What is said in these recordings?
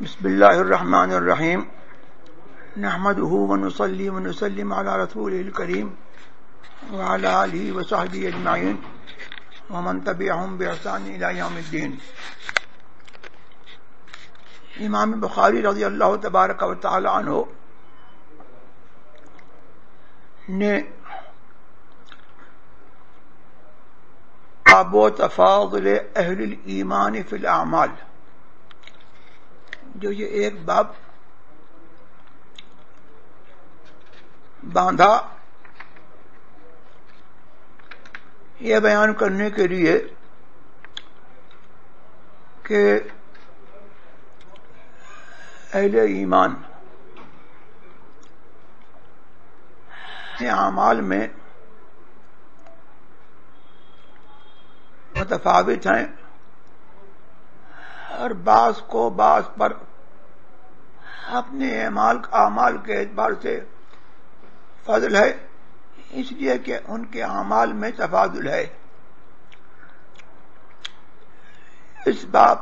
بسم الله الرحمن الرحيم. نحمده ونصلي ونسلم على رسوله الكريم وعلى آله وصحبه أجمعين ومن تبعهم بإحسان إلى يوم الدين. إمام بخاری رضی اللہ تبارک و تعالی عنہ نے باب و تفاضل اہل الایمان فی الاعمال جو یہ ایک باب باندھا، یہ بیان کرنے کے لیے کہ اہل ایمان اعمال میں متفاوت ہیں اور بعض کو بعض پر اپنے اعمال اعمال کے اعتبار سے فضل ہے، اس لیے کہ ان کے اعمال میں تفاضل ہے۔ اس باب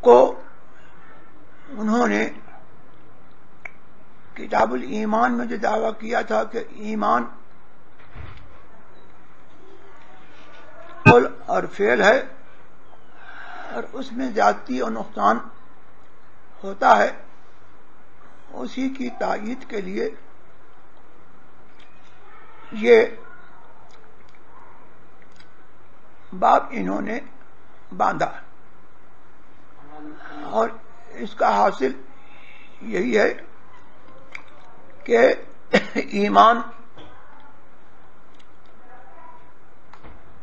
کو انہوں نے کتاب الایمان میں جو دعویٰ کیا تھا کہ ایمان قول اور فعل ہے، اور اس میں جاتی اور نقصان ہوتا ہے۔ اسی کی تائید کے لیے یہ باب انہوں نے باندھا۔ اور اس کا حاصل یہی ہے کہ ایمان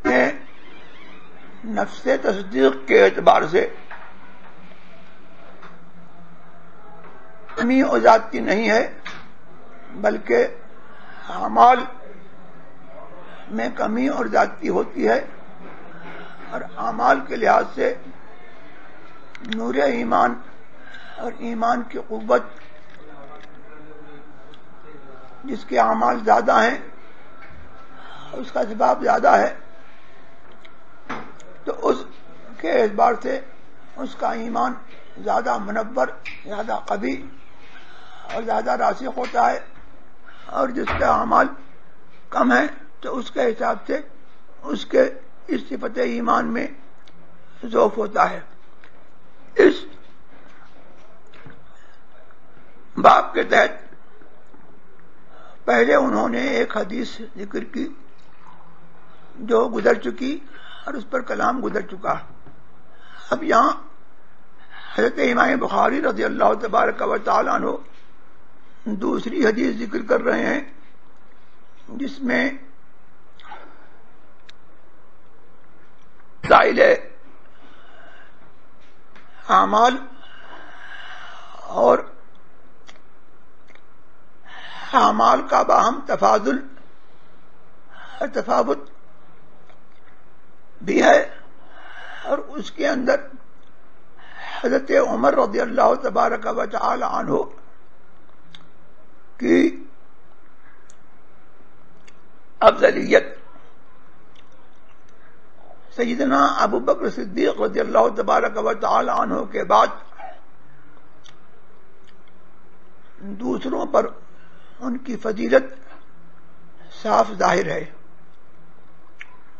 میں نفس تصدیق کے اعتبار سے کمی و ذاتی نہیں ہے، بلکہ اعمال میں کمی اور ذاتی ہوتی ہے۔ اور اعمال کے لحاظ سے نور ایمان اور ایمان کی قوت، جس کے اعمال زیادہ ہیں اس کا جواب زیادہ ہے، تو اس کے اعتبار سے اس کا ایمان زیادہ منور، زیادہ قبی اور زیادہ راسخ ہوتا ہے اور جس کا اعمال کم ہے تو اس کے حساب سے اس کے اس صفت ایمان میں ذوف ہوتا ہے۔ اس باپ کے تحت پہلے انہوں نے ایک حدیث ذکر کی جو گزر چکی اور اس پر کلام گزر چکا۔ اب یہاں حضرت امام بخاری رضی اللہ تبارک و تعالیٰ عنہ دوسری حدیث ذکر کر رہے ہیں، جس میں دائل اعمال اور اعمال کا باہم تفاضل تفاوت بھی ہے اور اس کے اندر حضرت عمر رضی اللہ تبارک و تعالی عنہ کی افضلیت سیدنا ابو بکر صدیق رضی اللہ تبارک و تعالی عنہ کے بعد دوسروں پر ان کی فضیلت صاف ظاہر ہے۔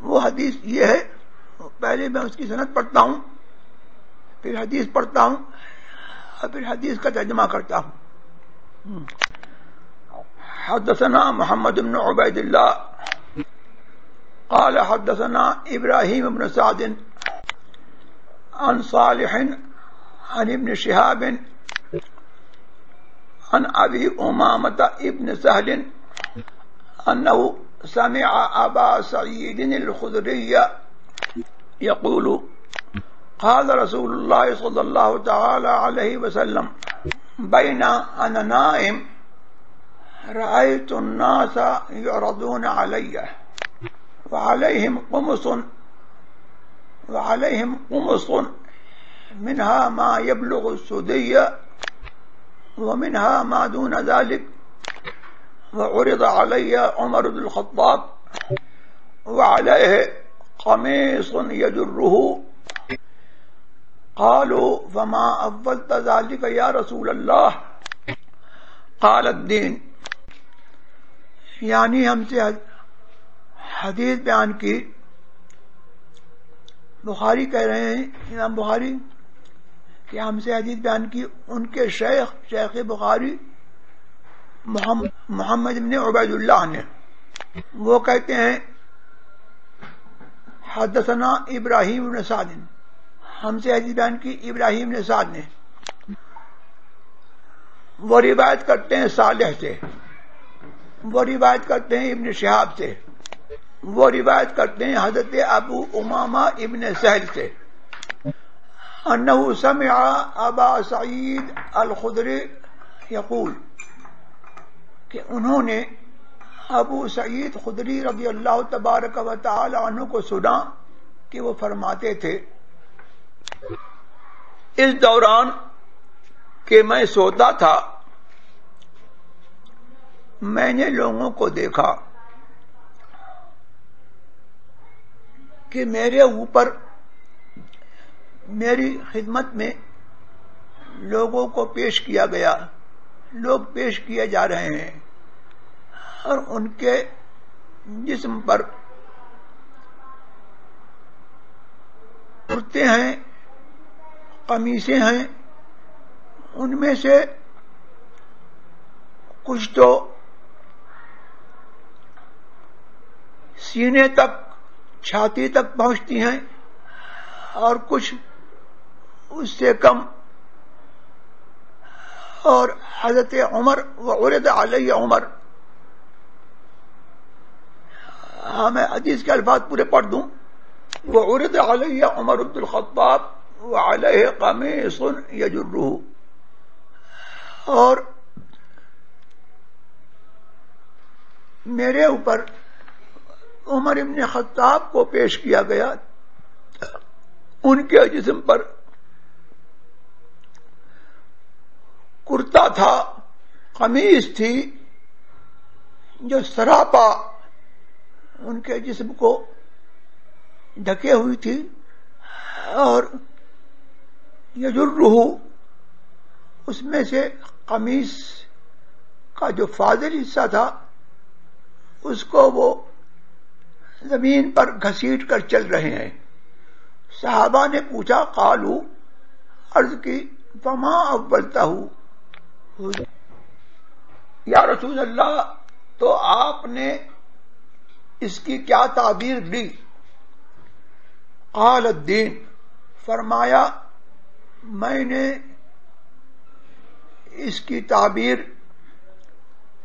وہ حدیث یہ ہے، پہلے میں اس کی صنعت پڑھتا ہوں، پھر حدیث پڑھتا ہوں اور پھر حدیث کا ترجمہ کرتا ہوں۔ حدثنا محمد بن عبید اللہ قال حدثنا ابراہیم بن سعد عن صالح عن ابن شهاب عن أبي أمامة ابن سهل أنه سمع أبا سعيد الخدري يقول قال رسول الله صلى الله تعالى عليه وسلم بين أنا نائم رأيت الناس يعرضون علي وعليهم قمص وعليهم قمص منها ما يبلغ السدية ومنها ما دون ذلك. وعرض علي عمر بن الخطاب وعليه قميص يجره. قالوا فما اول ذلك یا رسول اللہ قال الدین یعنی ہم سے حدیث بیان کی۔ بخاری کہہ رہے ہیں، امام بخاری کہ ہم سے حدیث بیان کی۔ ان کے شیخ شیخ بخاری محمد بن عبید اللہ نے۔ وہ کہتے ہیں، حدثنا ابراہیم بن سعد۔ ہم سے حدیث بیان کی ابراہیم نے سعد نے۔ وہ روایت کرتے ہیں صالح سے۔ وہ روایت کرتے ہیں ابن شہاب سے۔ وہ روایت کرتے ہیں حضرت ابو اماما ابن سہل سے۔ انہو سمع ابا سعید الخدری یقول کہ انہوں نے ابو سعید خدری رضی اللہ تبارک و تعالی عنہ کو سنا کہ وہ فرماتے تھے، اس دوران کہ میں سوتا تھا میں نے لوگوں کو دیکھا کہ میرے اوپر میری خدمت میں لوگوں کو پیش کیا گیا۔ لوگ پیش کیے جا رہے ہیں اور ان کے جسم پر کرتے ہیں، قمیصیں ہیں۔ ان میں سے کچھ تو سینے تک، چھاتی تک پہنچتی ہیں اور کچھ اس سے کم۔ اور حضرت عمر عرد علیہ عمر۔ ہاں میں حدیث کے الفاظ پورے پڑھ دوں۔ وہ عرد علیہ عمر عبد الخطاب و علیہ قمی سن یجرہ اور میرے اوپر عمر ابن خطاب کو پیش کیا گیا ان کے جسم پر کرتا تھا قمیض تھی، جو سراپا ان کے جسم کو ڈھکے ہوئی تھی اور یہ اس میں سے قمیص کا جو فاضل حصہ تھا، اس کو وہ زمین پر گھسیٹ کر چل رہے ہیں۔ صحابہ نے پوچھا، قالو، عرض کی، فما اولتا ہوں یا رسول اللہ، تو آپ نے اس کی کیا تعبیر دی؟ قال الدین، فرمایا، میں نے اس کی تعبیر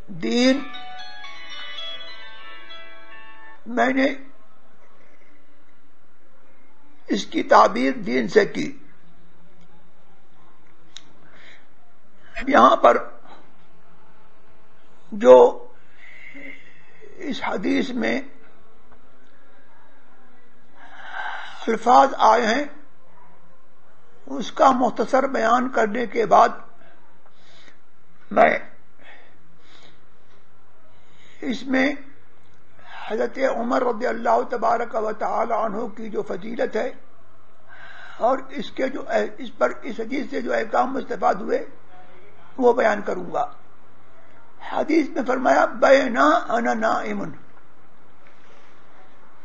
دین میں نے اس کی تعبیر دین سے کی۔ یہاں پر جو اس حدیث میں الفاظ آئے ہیں، اس کا مختصر بیان کرنے کے بعد میں اس میں حضرت عمر رضی اللہ تبارک و تعالی عنہ کی جو فضیلت ہے اور اس کے جو اس پر اس حدیث سے جو احکام مستفاد ہوئے، وہ بیان کروں گا۔ حدیث میں فرمایا، بینا انا نائمن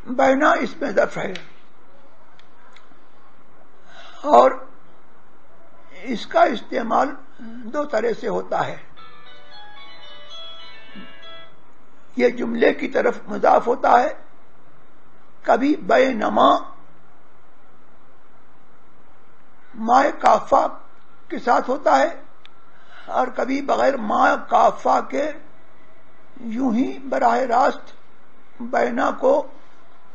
بینا اس میں ظرف ہے۔ اور اس کا استعمال دو طرح سے ہوتا ہے۔ یہ جملے کی طرف مضاف ہوتا ہے۔ کبھی بے نما مائے کافا کے ساتھ ہوتا ہے اور کبھی بغیر ماں کافا کے یوں ہی براہ راست بینا کو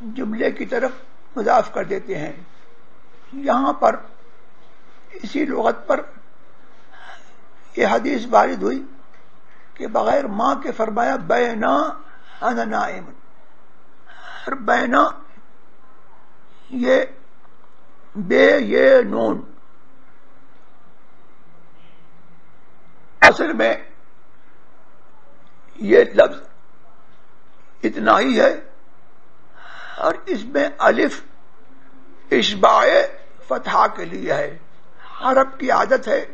جملے کی طرف مضاف کر دیتے ہیں۔ یہاں پر اسی لغت پر یہ حدیث وارد ہوئی۔ کہ بغیر ماں کے فرمایا، بینا نائم. اور بینا، یہ بے، یہ نون۔ اصل میں یہ لفظ اتنا ہی ہے۔ اور اس میں الف اشباع فتح کے لیے ہے۔ عرب کی عادت ہے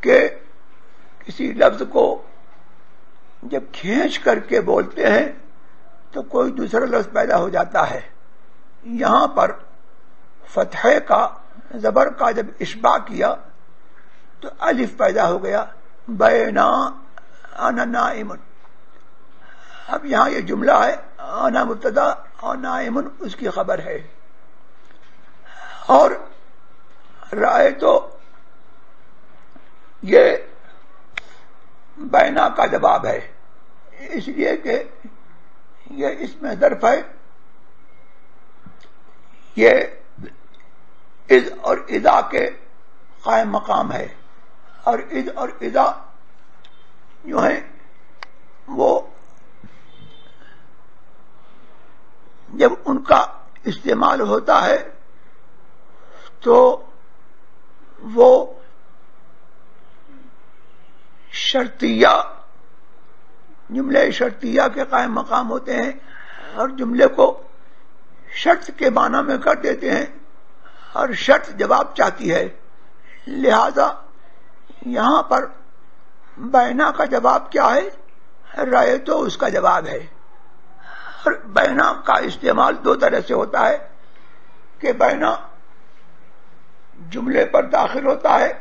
کہ کسی لفظ کو جب کھینچ کر کے بولتے ہیں تو کوئی دوسرا لفظ پیدا ہو جاتا ہے۔ یہاں پر فتح کا، زبر کا جب اشبا کیا تو الف پیدا ہو گیا۔ بینا نائمن اب یہاں یہ جملہ ہے آنا مبتدا اور نائمن اس کی خبر ہے۔ اور رائے تو یہ بینا کا جواب ہے۔ اس لیے کہ یہ اس میں درف ہے۔ یہ عز اور ادا کے قائم مقام ہے۔ اور عز اور ادا جو ہے وہ جب ان کا استعمال ہوتا ہے، تو وہ شرطیہ، جملے شرطیہ کے قائم مقام ہوتے ہیں اور جملے کو شرط کے معنی میں کر دیتے ہیں اور شرط جواب چاہتی ہے۔ لہذا یہاں پر بینا کا جواب کیا ہے؟ رائے تو اس کا جواب ہے۔ اور بینا کا استعمال دو طرح سے ہوتا ہے کہ بینا جملے پر داخل ہوتا ہے،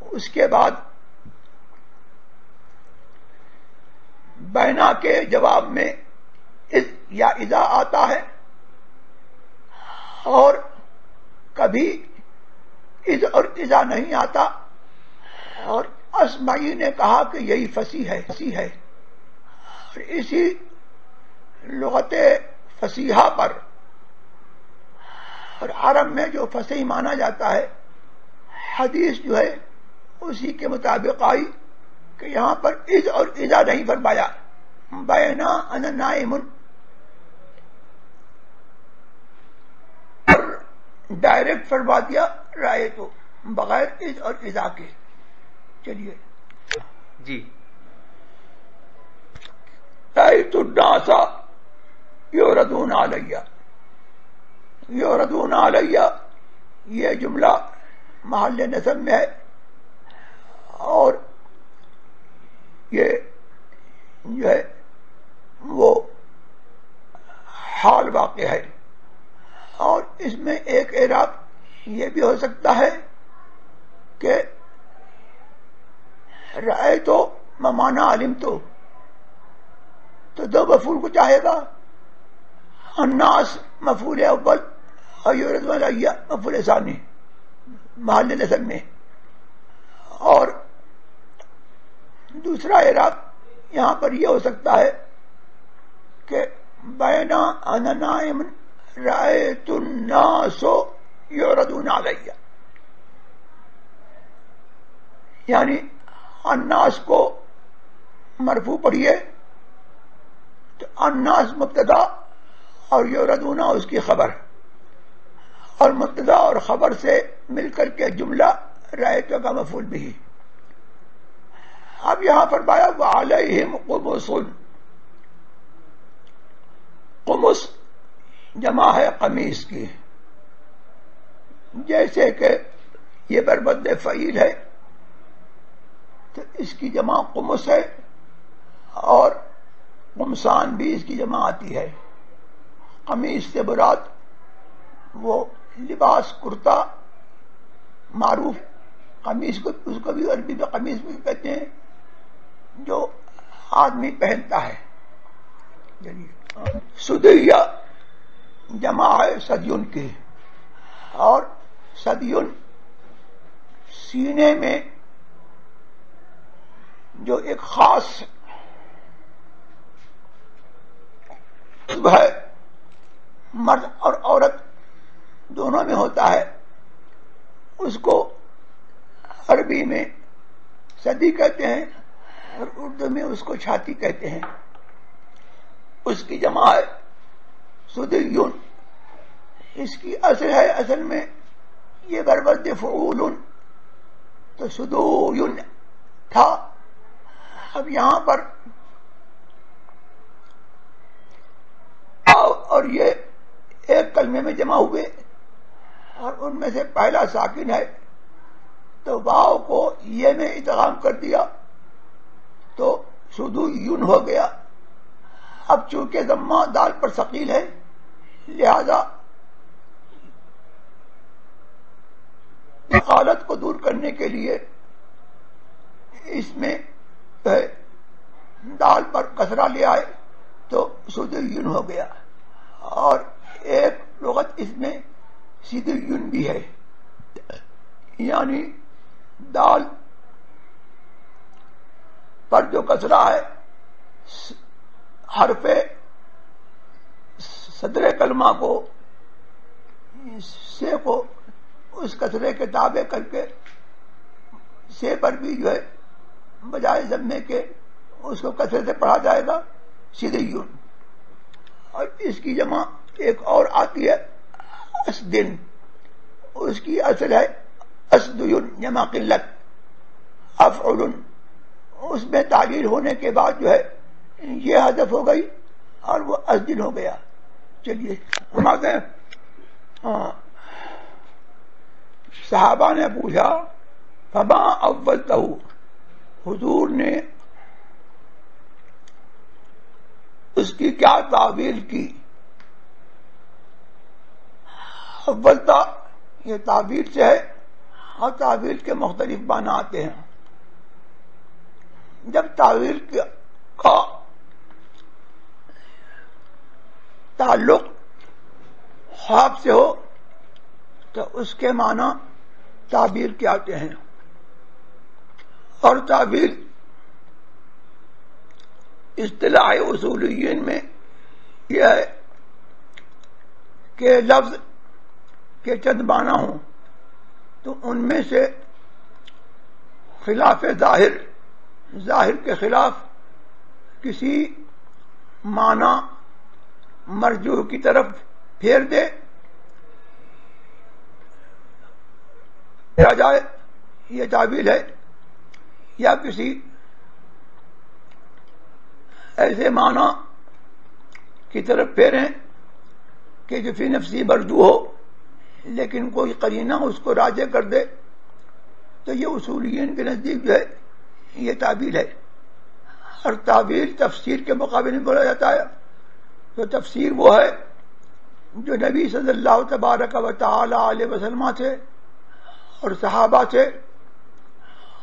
اس کے بعد بینا کے جواب میں یا ادا آتا ہے اور کبھی از اور ادا نہیں آتا اور اسمائی نے کہا کہ یہی فسی ہے فسی ہے۔ اور اسی لغت فسیحہ پر۔ اور عرب میں جو فصیح مانا جاتا ہے، حدیث جو ہے، اسی کے مطابق آئی کہ یہاں پر عز اور ادا نہیں فرمایا۔ بینا ان نائمن ڈائریکٹ فرما دیا رائے تو بغیر عز اور ادا کے۔ چلیے۔ جی۔ تو ڈاسا یو ردون علیہ۔ یو ردون علیہ یہ جملہ محل نظم میں ہے۔ اور یہ جو ہے وہ حال واقع ہے۔ اور اس میں ایک اعراب یہ بھی ہو سکتا ہے کہ رائے تو ممانا عالم تو تو دو مفول کو چاہے گا۔ اناس مفول اول اور مفول ثانی، محل نظر میں۔ اور دوسرا اعراب یہاں پر یہ ہو سکتا ہے کہ بینا انائم رائے تناسو یوردون علیہ۔ یعنی اناس کو مرفو پڑھیے تو اناس مبتدا اور یوردونا اس کی خبر۔ اور مبتدا اور خبر سے مل کر کے جملہ رائے تو کا مفول بھی۔ اب یہاں پر بایا وہ علیہم قمسن قمس جمع ہے قمیص کی۔ جیسے کہ یہ بربد فعیل ہے، تو اس کی جمع قمس ہے اور قمسان بھی اس کی جمع آتی ہے۔ قمیص سے براد وہ لباس، کرتا معروف قمیص کو، اس کو بھی عربی میں قمیص بھی کہتے ہیں، جو آدمی پہنتا ہے۔ سدیا جمع ہے صدیون کی اور صدیون سینے میں جو ایک خاص ہے، مرد اور عورت دونوں میں ہوتا ہے۔ اس کو عربی میں صدی کہتے ہیں اور اردو میں اس کو چھاتی کہتے ہیں۔ اس کی جمع ہے سدیون۔ اس کی اصل ہے، اصل میں یہ بربد فعول تو سدو تھا۔ اب یہاں پر اور یہ ایک کلمے میں جمع ہوئے اور ان میں سے پہلا ساکن ہے۔ تو واؤ کو یہ میں اتغام کر دیا۔ تو سدو یون ہو گیا۔ اب چونکہ ذمہ دال پر ثقیل ہے، لہذا حالت کو دور کرنے کے لیے اس میں دال پر کسرا لے آئے تو سدو یون ہو گیا۔ اور ایک لغت اس میں سیدھ یون بھی ہے۔ یعنی دال پر جو کچرا ہے حرف صدر کلمہ کو سے کو اس کچرے کے تابع کر کے سے پر بھی جو ہے بجائے ضمے کے اس کو کچرے سے پڑھا جائے گا، سیدھے یون اور اس کی جمع ایک اور آتی ہے، اس دن۔ اس کی اصل ہے اسدیون جمع قلت افعل اس میں تعبیر ہونے کے بعد جو ہے یہ ہدف ہو گئی اور وہ اسدن ہو گیا۔ چلیے، ہم آتے ہیں ہاں۔ صحابہ نے پوچھا، فما اول حضور نے اس کی کیا تعبیر کی؟ اولتا، یہ تعبیر سے ہے اور تعویل کے مختلف معنی آتے ہیں۔ جب تعویل کا تعلق خواب سے ہو تو اس کے معنی تعبیر کے آتے ہیں۔ اور تعبیر اصطلاح اصولین میں یہ ہے کہ لفظ کے چند معنی ہوں تو ان میں سے خلاف ظاہر ظاہر کے خلاف کسی معنی مرجو کی طرف پھیر دے۔ جائے؟ یہ تعبیر ہے۔ یا کسی ایسے معنی کی طرف پھیریں کہ جو فی نفسی مرجو ہو، لیکن کوئی قرینہ اس کو راجے کر دے، تو یہ اصولین کے نزدیک جو ہے، یہ تعبیر ہے۔ اور تعبیر تفسیر کے مقابلے میں بولا جاتا ہے۔ تو تفسیر وہ ہے جو نبی صلی اللہ تبارک و تعالی علیہ وسلم سے اور صحابہ سے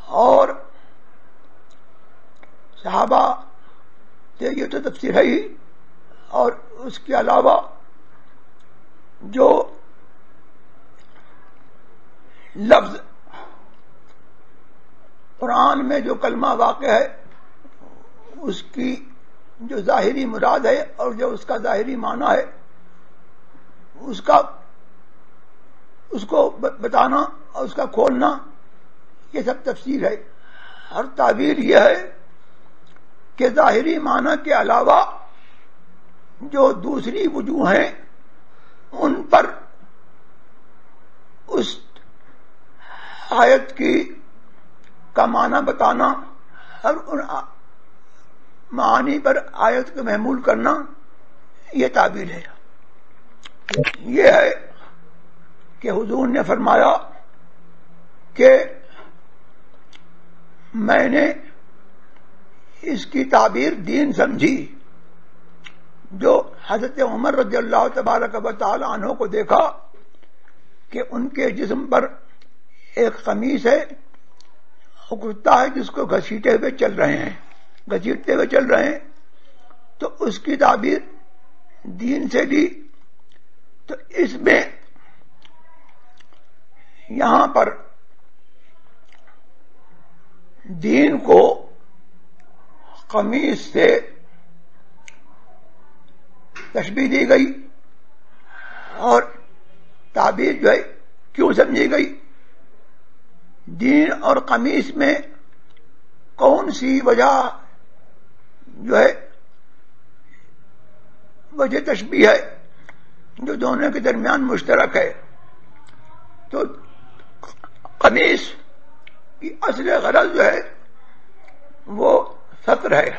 اور صحابہ سے یہ تو تفسیر ہے ہی۔ اور اس کے علاوہ جو لفظ قرآن میں جو کلمہ واقع ہے، اس کی جو ظاہری مراد ہے اور جو اس کا ظاہری معنی ہے، اس کا، اس کو بتانا اور اس کا کھولنا، یہ سب تفسیر ہے۔ ہر تعبیر یہ ہے کہ ظاہری معنی کے علاوہ جو دوسری وجوہ ہیں، ان پر اس آیت کی کا معنی بتانا اور ان معانی پر آیت کو محمول کرنا یہ تعبیر ہے۔ یہ ہے کہ حضور نے فرمایا کہ میں نے اس کی تعبیر دین سمجھی۔ جو حضرت عمر رضی اللہ تبارک و تعالی عنہ کو دیکھا کہ ان کے جسم پر ایک قمیص ہے وہ ہے جس کو گھسیٹے ہوئے چل رہے ہیں۔ گھسیٹتے ہوئے چل رہے ہیں، تو اس کی تعبیر دین سے لی تو اس میں یہاں پر دین کو قمیص سے تشبیح دی گئی اور تعبیر جو ہے، کیوں سمجھی گئی؟ دین اور قمیص میں کون سی وجہ جو ہے، وجہ تشبیح ہے، جو دونوں کے درمیان مشترک ہے۔ تو قمیص کی اصل غرض جو ہے، وہ سطر ہے۔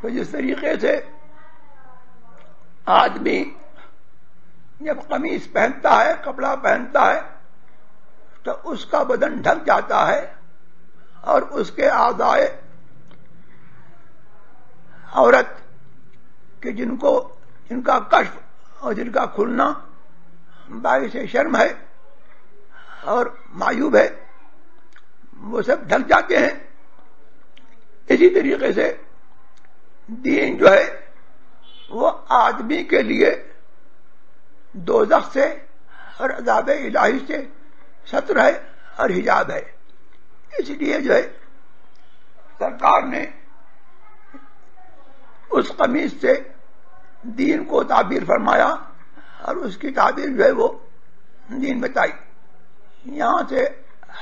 تو جس طریقے سے آدمی جب قمیص پہنتا ہے، کپڑا پہنتا ہے، تو اس کا بدن ڈھک جاتا ہے اور اس کے آدائے عورت کہ جن کو جن کا کشف اور جن کا کھلنا باعث شرم ہے اور مایوب ہے، وہ سب ڈھک جاتے ہیں۔ اسی طریقے سے دین جو ہے، وہ آدمی کے لیے دو سے اور عذاب الہی سے سطر ہے اور حجاب ہے۔ اس لیے جو ہے، سرکار نے اس قمیض سے دین کو تعبیر فرمایا اور اس کی تعبیر جو ہے وہ دین بتائی یہاں سے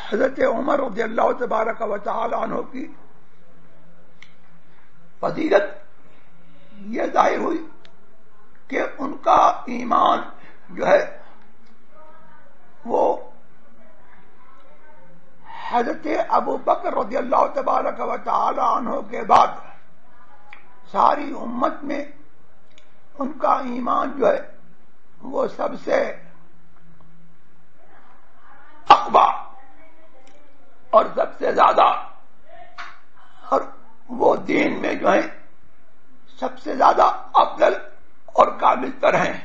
حضرت عمر رضی اللہ تبارک و تعالی عنہ کی فضیلت یہ ظاہر ہوئی کہ ان کا ایمان جو ہے وہ حضرت ابو بکر رضی اللہ تبارک و تعالی عنہ کے بعد ساری امت میں ان کا ایمان جو ہے وہ سب سے اقبا اور سب سے زیادہ اور وہ دین میں جو ہے سب سے زیادہ افضل اور قابل تر ہیں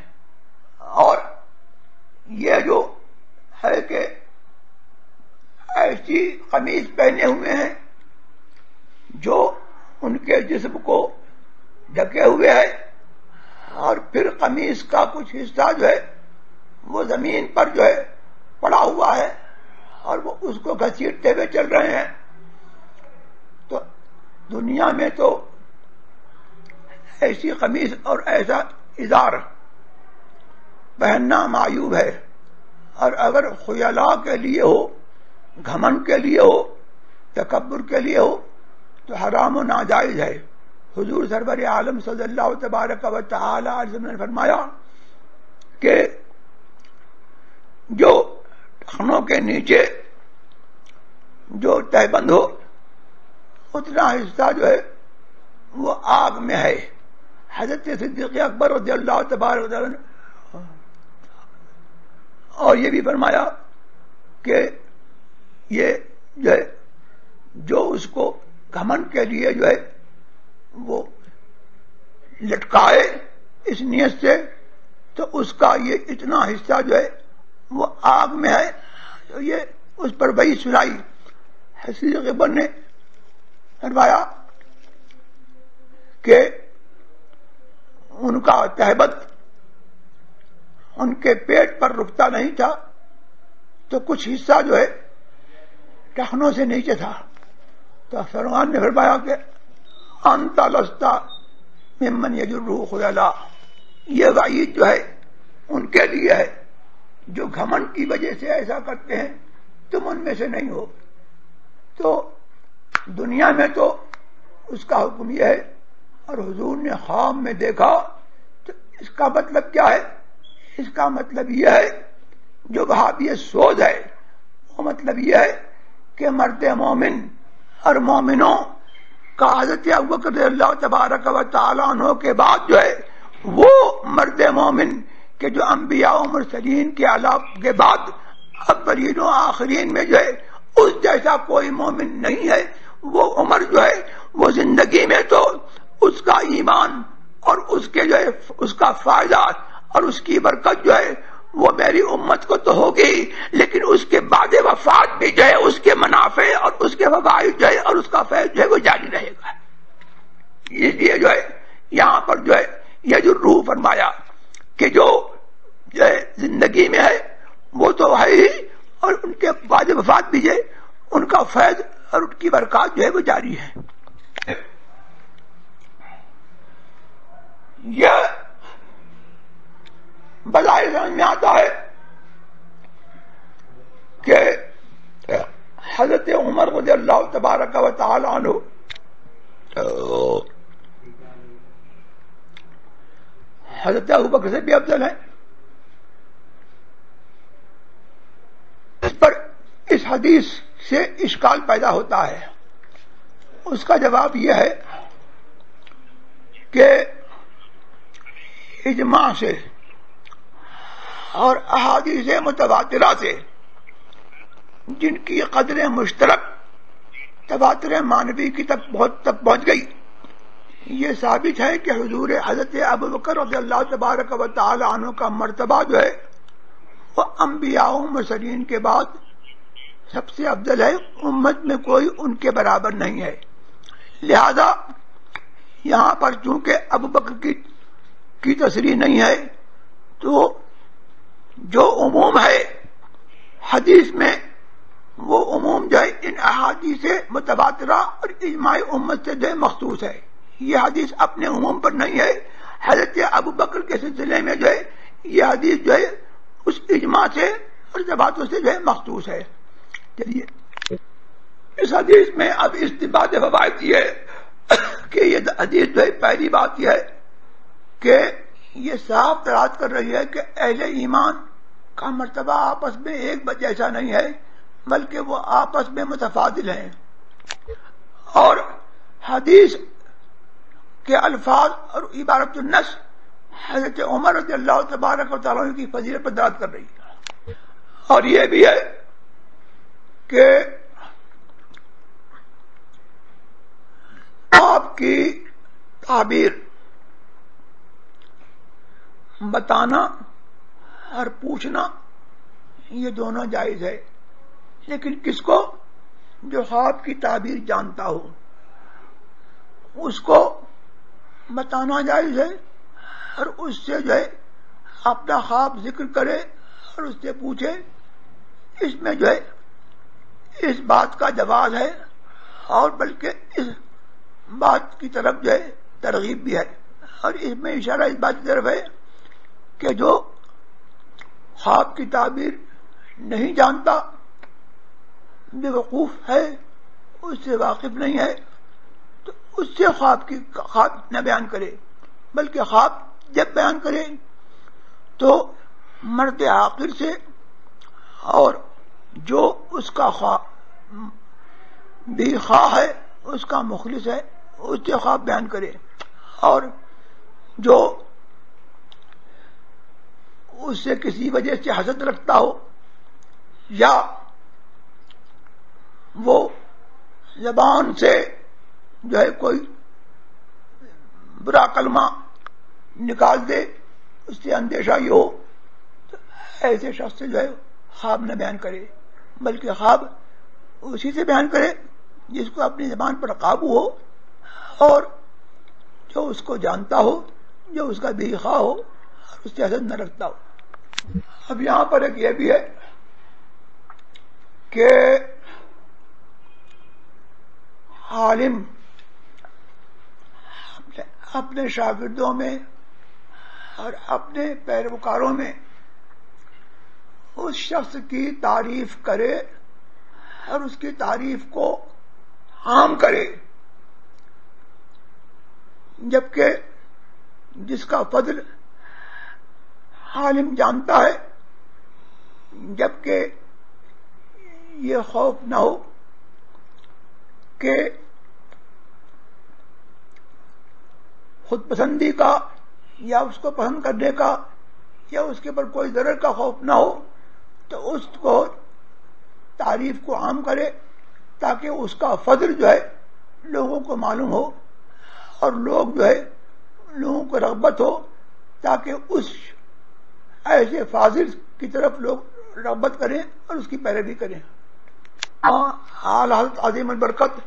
اور یہ جو ہے کہ ایسی قمیض پہنے ہوئے ہیں جو ان کے جسم کو ڈھکے ہوئے ہے اور پھر قمیض کا کچھ حصہ جو ہے وہ زمین پر جو ہے پڑا ہوا ہے اور وہ اس کو گھسیٹتے ہوئے چل رہے ہیں۔ تو دنیا میں تو ایسی قمیض اور ایسا اظہار پہننا معیوب ہے۔ اور اگر خیالہ کے لیے ہو، گھمن کے لیے ہو، تکبر کے لیے ہو، تو حرام و ناجائز ہے۔ حضور سربر عالم صلی اللہ تبارک و تعالی نے فرمایا کہ جو ٹخنوں کے نیچے جو تہ بند ہو، اتنا حصہ جو ہے وہ آگ میں ہے۔ حضرت صدیق اکبر رضی اللہ تبارک اور یہ بھی فرمایا کہ یہ جو ہے، جو اس کو گھمن کے لیے جو ہے وہ لٹکائے اس نیت سے، تو اس کا یہ اتنا حصہ جو ہے، وہ آگ میں ہے۔ تو یہ اس پر وہی سنائی حسیز غبر نے فرمایا کہ ان کا تہبت ان کے پیٹ پر رکتا نہیں تھا، تو کچھ حصہ جو ہے، ٹہنوں سے نیچے تھا۔ تو فرمان نے فرمایا کہ انتا لستا ممن یجر خیالا یہ وعید جو ہے، ان کے لیے ہے، جو گھمن کی وجہ سے ایسا کرتے ہیں، تم ان میں سے نہیں ہو۔ تو دنیا میں تو اس کا حکم یہ ہے، اور حضور نے خام میں دیکھا، تو اس کا مطلب کیا ہے؟ اس کا مطلب یہ ہے، جو وہاں سوز ہے، وہ مطلب یہ ہے کہ مرد مومن اور مومنوں کا حضرت ابکر اللہ تبارک و تعالیٰ عنہ کے بعد جو ہے، وہ مرد مومن کے جو انبیاء و مرسلین کے علاق کے بعد ابرین و آخرین میں جو ہے، اس جیسا کوئی مومن نہیں ہے۔ وہ عمر جو ہے، وہ زندگی میں تو اس کا ایمان اور اس کے جو ہے، اس کا فائدہ اور اس کی برکت جو ہے وہ میری امت کو تو ہوگی، لیکن اس کے بعد وفات بھی جو ہے، اس کے منافع اور اس کے فوائد جو ہے، اور اس کا فیض جو ہے، وہ جاری رہے گا۔ اس لیے جو ہے، یہاں پر جو ہے، یہ جو روح فرمایا کہ جو جو ہے، زندگی میں ہے، وہ تو ہے ہی، اور ان کے بعد وفات بھی جو ہے، ان کا فیض اور ان کی برکات جو ہے، وہ جاری ہے۔ یہ بظاہر سمجھ میں آتا ہے کہ حضرت عمر رضی اللہ تبارک و تعالی عنہ، حضرت ابو بکر سے بھی افضل ہے اس پر اس حدیث سے اشکال پیدا ہوتا ہے۔ اس کا جواب یہ ہے کہ اجماع سے اور احادیث متبادرہ سے، جن کی قدریں مشترک تبادر مانوی کی تک بہت تک پہنچ گئی۔ یہ ثابت ہے کہ حضور حضرت ابو بکر رضی اللہ تبارک و تعالی عنہ کا مرتبہ جو ہے، وہ انبیاء مسرین کے بعد سب سے افضل ہے، امت میں کوئی ان کے برابر نہیں ہے۔ لہذا یہاں پر چونکہ ابو بکر کی کی تصریح نہیں ہے، تو جو عموم ہے حدیث میں، وہ عموم جو ہے، ان احادیث متبادرہ اور اجماع امت سے جو ہے مخصوص ہے۔ یہ حدیث اپنے عموم پر نہیں ہے۔ حضرت ابو بکر کے سلسلے میں جو ہے، یہ حدیث جو ہے، اس اجماع سے اور جباتوں سے جو ہے مخصوص ہے۔ چلیے۔ اس حدیث میں اب استباد فوائد یہ ہے کہ یہ حدیث جو ہے، پہلی بات یہ ہے کہ یہ صاف تراج کر رہی ہے کہ اہل ایمان کا مرتبہ آپس میں ایک جیسا نہیں ہے، بلکہ وہ آپس میں متفادل ہیں۔ اور حدیث کے الفاظ اور عبارت النس حضرت عمر رضی اللہ تبارک و تعالیٰ کی فضیلت پر درد کر رہی ہے۔ اور یہ بھی ہے کہ آپ کی تعبیر بتانا اور پوچھنا، یہ دونوں جائز ہے۔ لیکن کس کو؟ جو خواب کی تعبیر جانتا ہو۔ اس کو بتانا جائز ہے اور اس سے جو ہے، اپنا خواب ذکر کرے اور اس سے پوچھے۔ اس میں جو ہے، اس بات کا جواز ہے اور بلکہ اس بات کی طرف جو ہے، ترغیب بھی ہے۔ اور اس میں اشارہ اس بات کی طرف ہے کہ جو خواب کی تعبیر نہیں جانتا، بے وقوف ہے، اس سے واقف نہیں ہے، تو اس سے خواب کی خواب نہ بیان کرے، بلکہ خواب جب بیان کرے تو مرد آخر سے اور جو اس کا خواب بھی خواہ ہے، اس کا مخلص ہے، اس سے خواب بیان کرے اور جو اس سے کسی وجہ سے حسد رکھتا ہو یا وہ زبان سے جو ہے کوئی برا کلمہ نکال دے، اس سے اندیشہ یہ ہو، تو ایسے شخص سے جو ہے خواب نہ بیان کرے، بلکہ خواب اسی سے بیان کرے جس کو اپنی زبان پر قابو ہو اور جو اس کو جانتا ہو، جو اس کا بھی خواہ ہو اور اس سے حسد نہ رکھتا ہو۔ اب یہاں پر ایک یہ بھی ہے کہ عالم اپنے شاگردوں میں اور اپنے پیروکاروں میں اس شخص کی تعریف کرے اور اس کی تعریف کو عام کرے۔ جبکہ جس کا فضل عالم جانتا ہے، جبکہ یہ خوف نہ ہو کہ خود پسندی کا یا اس کو پسند کرنے کا یا اس کے اوپر کوئی ضرر کا خوف نہ ہو، تو اس کو تعریف کو عام کرے تاکہ اس کا فضل جو ہے لوگوں کو معلوم ہو اور لوگ جو ہے لوگوں کو رغبت ہو تاکہ اس ایسے فاضل کی طرف لوگ رغبت کریں اور اس کی پیروی کریں۔ ہاں، حال حضرت عظیم البرکت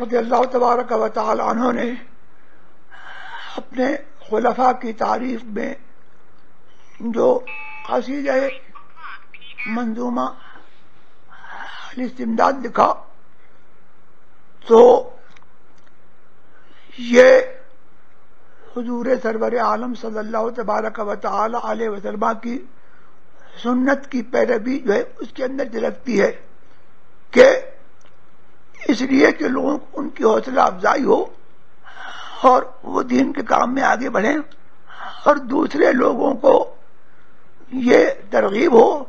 رضی اللہ تبارک و تعالی عنہ نے اپنے خلفاء کی تعریف میں جو قصید منظومہ استمداد لکھا۔ تو یہ حضور سرور عالم صلی اللہ تبارک و تعالی علیہ وسلم کی سنت کی پیروی جو ہے اس کے اندر جھلکتی ہے کہ اس لیے کہ لوگوں کو ان کی حوصلہ افزائی ہو اور وہ دین کے کام میں آگے بڑھیں اور دوسرے لوگوں کو یہ ترغیب ہو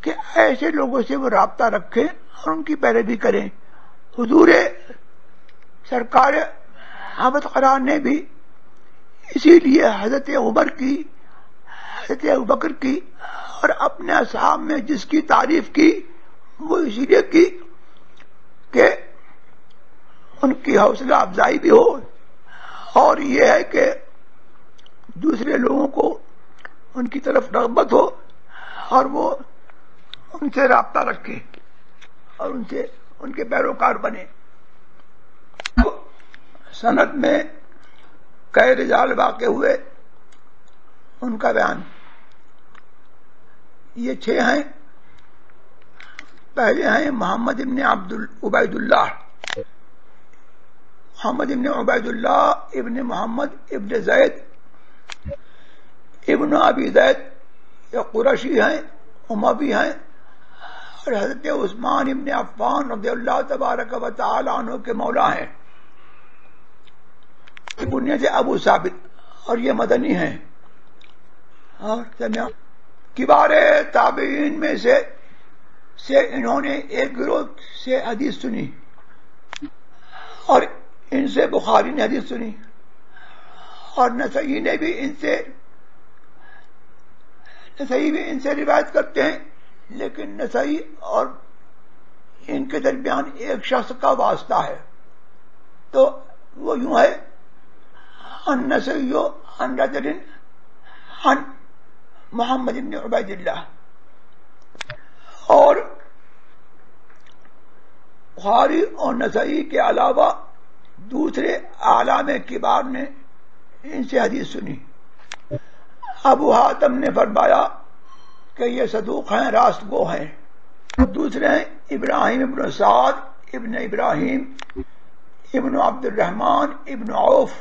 کہ ایسے لوگوں سے وہ رابطہ رکھیں اور ان کی پیروی کریں۔ حضور سرکار حامد قرار نے بھی اسی لیے حضرت عمر کی، حضرت بکر کی اور اپنے اصحاب میں جس کی تعریف کی، وہ اسی لیے کی کہ ان کی حوصلہ افزائی بھی ہو اور یہ ہے کہ دوسرے لوگوں کو ان کی طرف رغبت ہو اور وہ ان سے رابطہ رکھے اور ان سے، ان کے پیروکار بنے۔ صنعت میں کئی رجال واقع ہوئے۔ ان کا بیان۔ یہ چھ ہیں۔ پہلے ہیں محمد ابن عبد عبید اللہ محمد ابن عبید اللہ ابن محمد ابن زید۔ ابن ابی زید۔ یہ قرشی ہیں امبی ہیں۔ اور حضرت عثمان ابن عفان رضی اللہ تبارک و تعالی عنہ کے مولا ہیں۔ بنیاد ابو ثابت، اور یہ مدنی ہیں۔ اور کبار تابعین میں سے سے انہوں نے ایک گروہ سے حدیث سنی۔ اور ان سے بخاری نے حدیث سنی۔ اور نسائی نے بھی ان سے، نسائی بھی ان سے روایت کرتے ہیں، لیکن نسائی اور ان کے درمیان ایک شخص کا واسطہ ہے۔ تو وہ یوں ہے ان نسیو رجل ان محمد ابن عبید اللہ اور بخاری اور نسائی کے علاوہ دوسرے عالم کبار نے ان سے حدیث سنی۔ ابو حاتم نے فرمایا کہ یہ صدوق ہیں راست گو ہیں۔ دوسرے ہیں ابراہیم ابن سعد ابن ابراہیم ابن عبد الرحمان ابن عوف۔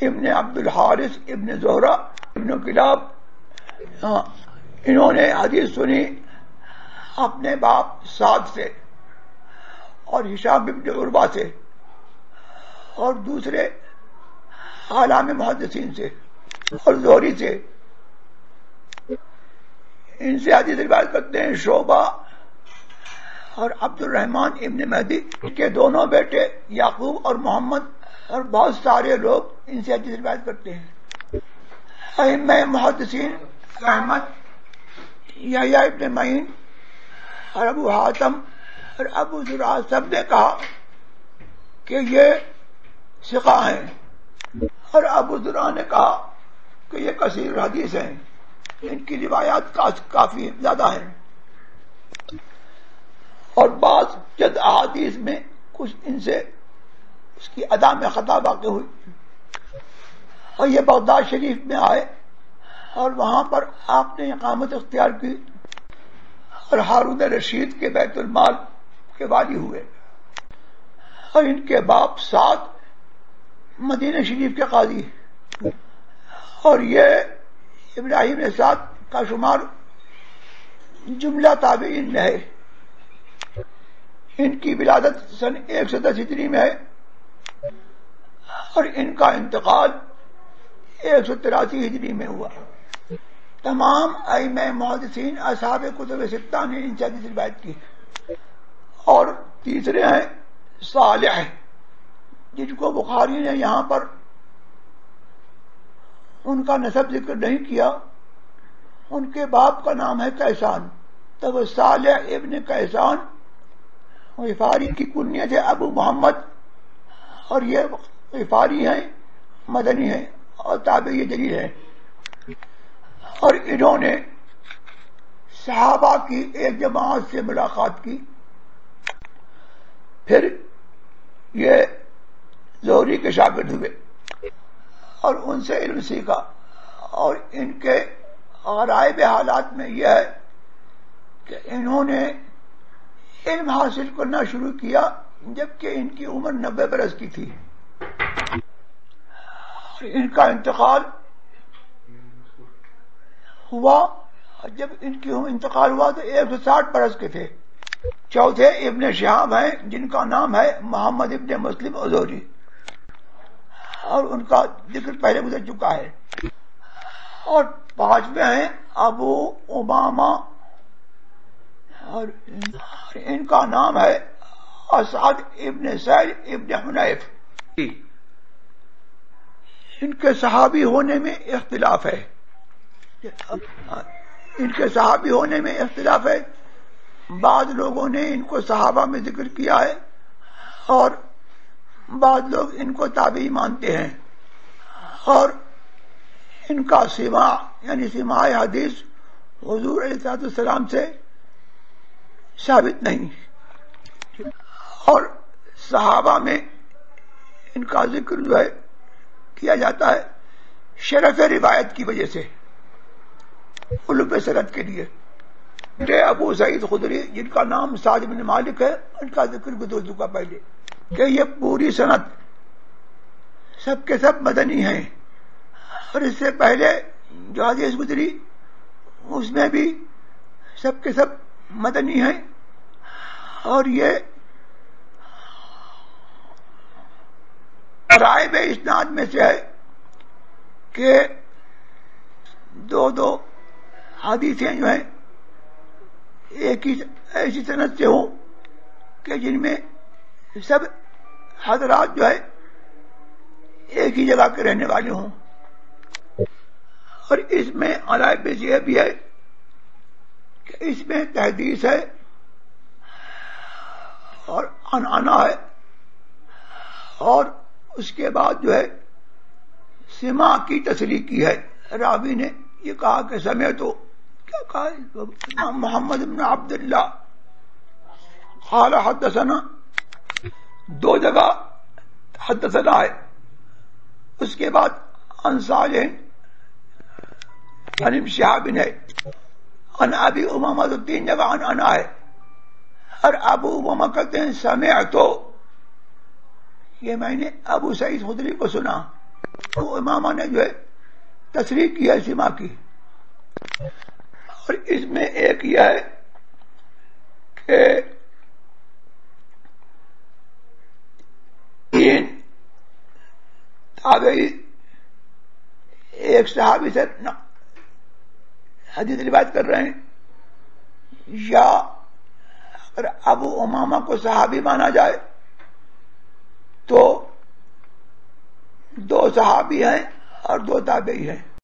ابن عبد الحارث ابن زہرا ابن کلاب انہوں نے حدیث سنی اپنے باپ سعد سے اور ہشام ابن عربا سے اور دوسرے عالم محدثین سے اور زہری سے۔ ان سے حدیث روایت کرتے ہیں شعبہ اور عبد الرحمان ابن مہدی کے دونوں بیٹے یعقوب اور محمد اور بہت سارے لوگ ان سے حدیث روایت کرتے ہیں۔ میں محدثین، احمد یا ابن معین اور ابو حاتم اور ابو ذرا سب نے کہا کہ یہ سکھا ہیں۔ اور ابو ذرا نے کہا کہ یہ کثیر حدیث ہیں۔ ان کی روایات کافی زیادہ ہیں۔ اور بعض جد احادیث میں کچھ ان سے اس کی ادا میں خطا واقع ہوئی۔ اور یہ بغداد شریف میں آئے اور وہاں پر آپ نے اقامت اختیار کی اور ہارون رشید کے بیت المال کے والی ہوئے۔ اور ان کے باپ سات مدینہ شریف کے قاضی اور یہ ابراہیم سات کا شمار جملہ تابعین میں ہے۔ ان کی ولادت سن ایک سو دس ہجری میں ہے۔ اور ان کا انتقال ایک سو تراسی ہجری میں ہوا۔ تمام ائم محدثین، اصحاب کتب سطح نے ان سے روایت کی۔ اور تیسرے ہیں، صالح، جن کو بخاری نے یہاں پر ان کا نصب ذکر نہیں کیا۔ ان کے باپ کا نام ہے کیسان تب صالح ابن کیسان وفاری کی کنیت ہے، ابو محمد، اور یہ وفاری ہیں، مدنی ہیں اور تابعی دلیل ہے اور انہوں نے صحابہ کی ایک جماعت سے ملاقات کی۔ پھر یہ زہری کے شاگرد ہوئے۔ اور ان سے علم سیکھا۔ اور ان کے غرائب حالات میں یہ ہے کہ انہوں نے علم حاصل کرنا شروع کیا جبکہ ان کی عمر نبے برس کی تھی۔ ان کا انتقال ہوا۔ جب ان کی انتقال ہوا تو ایک سو ساٹھ برس کے تھے۔ چوتھے ابن شہاب ہیں، جن کا نام ہے محمد ابن مسلم ازوری۔ اور ان کا ذکر پہلے گزر چکا ہے۔ اور پانچویں ہیں ابو اوباما اور ان کا نام ہے اسعد ابن سید ابن حنیف۔ ان کے صحابی ہونے میں اختلاف ہے۔ ان کے صحابی ہونے میں اختلاف ہے۔ بعض لوگوں نے ان کو صحابہ میں ذکر کیا ہے اور بعض لوگ ان کو تابعی مانتے ہیں۔ اور ان کا سما یعنی سما حدیث حضور علیہ السلام سے ثابت نہیں۔ اور صحابہ میں ان کا ذکر جو ہے کیا جاتا ہے شرف روایت کی وجہ سے علوب سرت کے لیے۔ ابو سعید خدری، جن کا نام ساج بن مالک ہے، ان کا ذکر بھی دو چکا پہلے۔ کہ یہ پوری صنعت سب کے سب مدنی ہیں۔ اور اس سے پہلے جو حدیث گزری، اس میں بھی سب کے سب مدنی ہیں۔ اور یہ رائے میں اسناد میں سے ہے کہ دو دو حادثیں جو ہیں، ایک ہی ایسی صنعت سے ہوں کہ جن میں سب حضرات جو ہے ایک ہی جگہ کے رہنے والے ہوں۔ اور اس میں علائے یہ بھی ہے کہ اس میں تحدیث ہے اور انانا ہے اور اس کے بعد جو ہے سما کی تصریح کی ہے۔ راوی نے یہ کہا کہ سمے تو کیا کہا محمد بن عبد اللہ حدثنا۔ دو جگہ حدثنا ہے۔ اس کے بعد انصال غنیم شہابن ہے ان ابی اماما تو تین جگہ ان انا ہے۔ اور ابو اماما کہتے ہیں سمع تو یہ میں نے ابو سعید خدری کو سنا تو اماما نے جو ہے تصریح کی ہے سما کی۔ اور اس میں ایک یہ ہے کہ تین تابعی، ایک صحابی سے حدیث روایت کر رہے ہیں، یا اگر ابو اماما کو صحابی مانا جائے تو دو صحابی ہیں اور دو تابعی ہیں۔